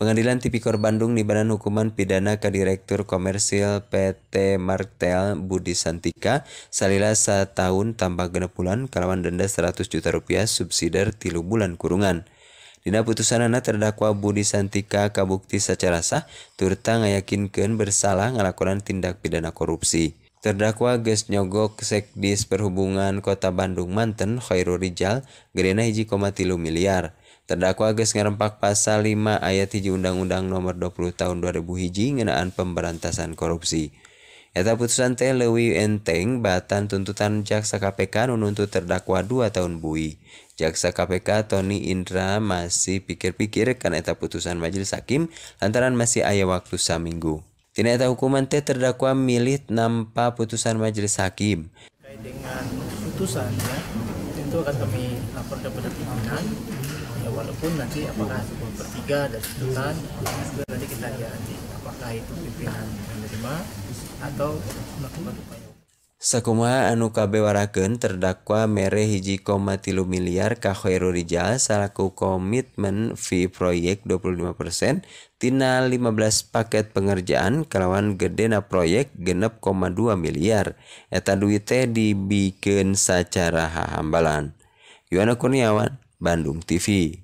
Pengadilan Tipikor Bandung nibaran hukuman pidana ke Direktur Komersil PT Martel Budi Santika salila setahun tambah genep bulan kalawan denda 100 juta rupiah subsidiar tilu bulan kurungan. Dina putusan anak terdakwa Budi Santika kabukti secara sah turta ngayakinkan bersalah ngelakukan tindak pidana korupsi. Terdakwa ges nyogok sekdis perhubungan kota Bandung Manten Khairul Rijal gedena hiji koma tilu miliar. Terdakwa ges ngarempak pasal 5 ayat hiji Undang-Undang nomor 20 tahun 2000 hiji ngenaan pemberantasan korupsi. Eta putusan teh lewi enteng batan tuntutan jaksa KPK nuntut terdakwa 2 tahun bui. Jaksa KPK Tony Indra masih pikir-pikir kan eta putusan majelis hakim lantaran masih ayah waktu saminggu. Tina eta hukuman teh terdakwa milih nampa putusan majelis hakim. Dengan putusan ya, tentu akan kami lapor kepada pimpinan walaupun nanti apakah per tiga dan tuntutan nanti kita lihat nanti apakah itu pimpinan menerima atau melakukan upaya Sakumaha anu kabewarakeun terdakwa mere hiji koma tilu miliar ka Rijal salaku komitmen fee proyek 25% tina 15 paket pengerjaan kalawan gedena proyek genep koma dua miliar. Eta duit teh dibikeun sacara hahambalan. Yuana Kurniawan Bandung TV